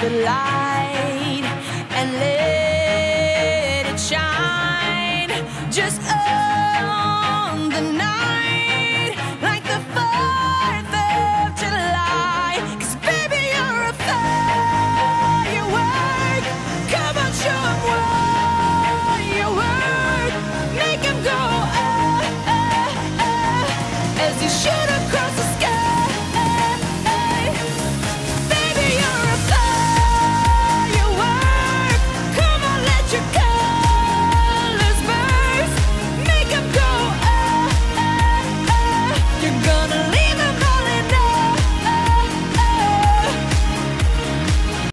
the light and let it shine. Just on the night like the 4th of July. Cause baby you're a firework. Come on show them what you work. Make them go oh, oh, oh, as you should